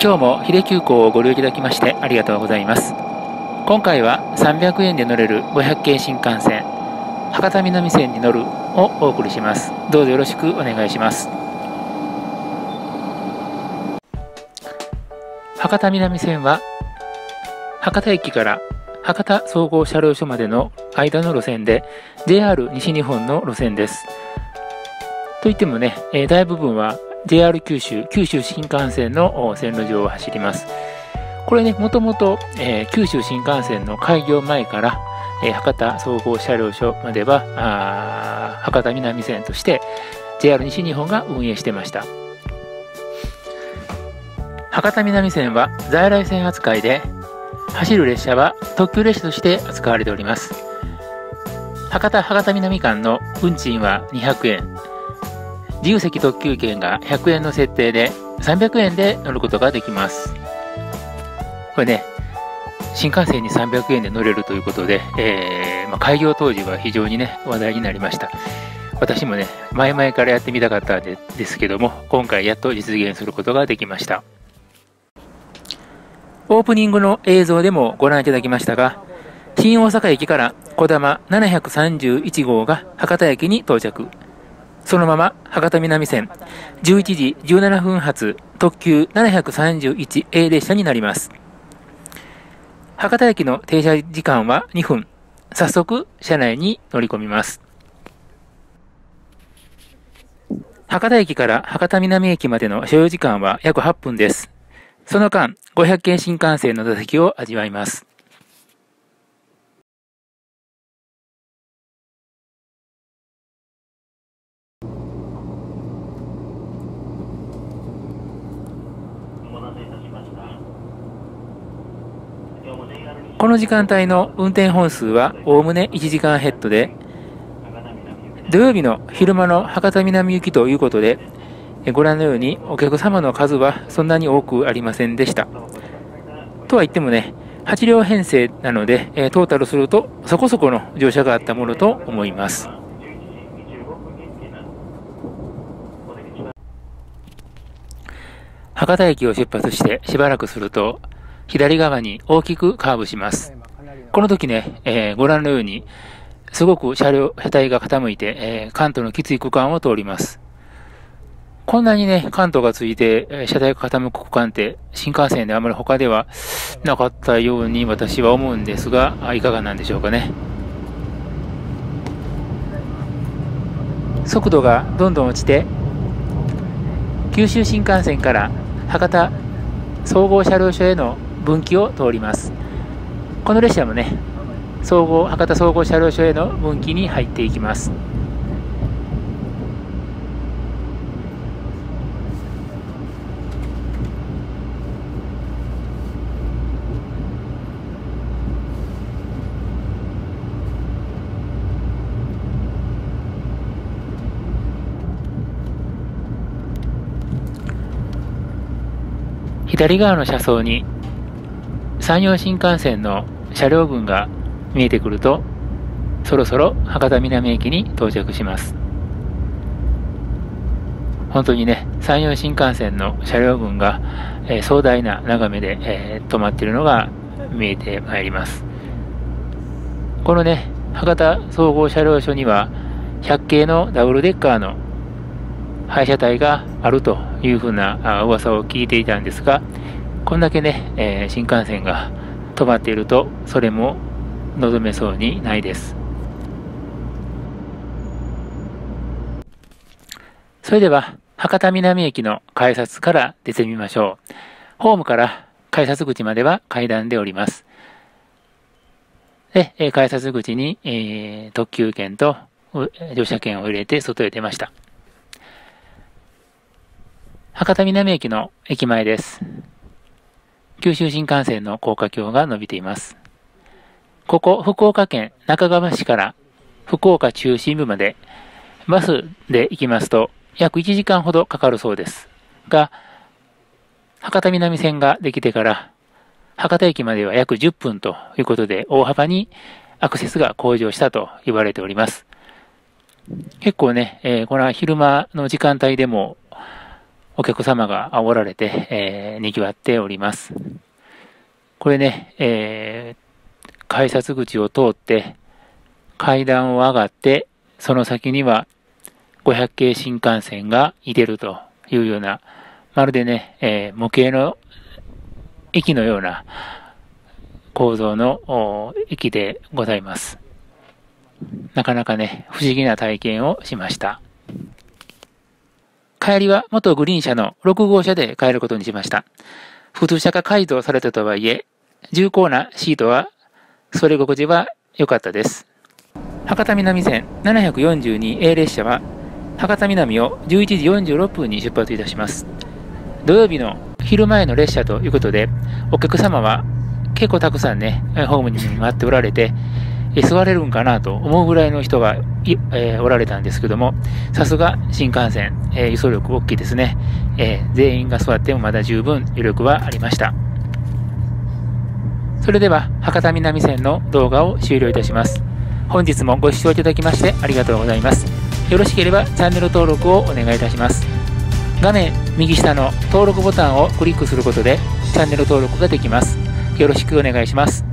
今日も秀急行をご利用いただきましてありがとうございます。今回は300円で乗れる500系新幹線博多南線に乗るをお送りします。どうぞよろしくお願いします。博多南線は博多駅から博多総合車両所までの間の路線で JR 西日本の路線です。といってもね、えー、大部分は JR 九州、九州新幹線の線路上を走ります。これね、もともと、えー、九州新幹線の開業前から、えー、博多総合車両所までは博多南線として JR 西日本が運営してました。博多南線は在来線扱いで走る列車は特急列車として扱われております。博多博多南間の運賃は200円、自由席特急券が100円の設定で300円で乗ることができます。これね、新幹線に300円で乗れるということで、えー、まあ、開業当時は非常にね、話題になりました。私もね、前々からやってみたかったんですけども、今回やっと実現することができました。オープニングの映像でもご覧いただきましたが、新大阪駅から小玉731号が博多駅に到着。そのまま博多南線11時17分発特急 731A 列車になります。博多駅の停車時間は2分。早速、車内に乗り込みます。博多駅から博多南駅までの所要時間は約8分です。その間、500系新幹線の座席を味わいます。この時間帯の運転本数はおおむね1時間ヘッドで、土曜日の昼間の博多南行きということで、ご覧のようにお客様の数はそんなに多くありませんでした。とは言ってもね、8両編成なので、トータルするとそこそこの乗車があったものと思います。博多駅を出発してしばらくすると、左側に大きくカーブします。この時ね、えー、ご覧のように、すごく車両、車体が傾いて、えー、関東のきつい区間を通ります。こんなにね、関東がついて、えー、車体が傾く区間って、新幹線であまり他ではなかったように私は思うんですが、いかがなんでしょうかね。速度がどんどん落ちて、九州新幹線から博多総合車両所への分岐を通ります。この列車もね、総合博多総合車両所への分岐に入っていきます。左側の車窓に山陽新幹線の車両群が見えてくると、そろそろ博多南駅に到着します。本当にね、山陽新幹線の車両群が、えー、壮大な眺めで、えー、止まっているのが見えてまいります。このね、博多総合車両所には、100系のダブルデッカーの廃車体があるというふうな噂を聞いていたんですが、こんだけね、えー、新幹線が止まっていると、それも望めそうにないです。それでは、博多南駅の改札から出てみましょう。ホームから改札口までは階段でおります。で、え改札口に、えー、特急券と乗車券を入れて外へ出ました。博多南駅の駅前です。九州新幹線の高架橋が伸びています。ここ、福岡県中川市から福岡中心部までバスで行きますと約1時間ほどかかるそうですが、博多南線ができてから博多駅までは約10分ということで大幅にアクセスが向上したと言われております。結構ね、えー、これは昼間の時間帯でもお客様が煽られて、えー、賑わっております。これね、えー、改札口を通って階段を上がって、その先には500系新幹線が入れるというような、まるでね、えー、模型の駅のような構造の駅でございます。なかなかね、不思議な体験をしました。帰りは元グリーン車の6号車で帰ることにしました。普通車が改造されたとはいえ、重厚なシートは、それ心地は良かったです。博多南線 742A 列車は、博多南を11時46分に出発いたします。土曜日の昼前の列車ということで、お客様は結構たくさんね、ホームに待っておられて、座れるんかなと思うぐらいの人がえー、おられたんですけども、さすが新幹線、えー、輸送力大きいですね、えー、全員が座ってもまだ十分余力はありました。それでは、博多南線の動画を終了いたします。本日もご視聴いただきましてありがとうございます。よろしければチャンネル登録をお願いいたします。画面右下の登録ボタンをクリックすることでチャンネル登録ができます。よろしくお願いします。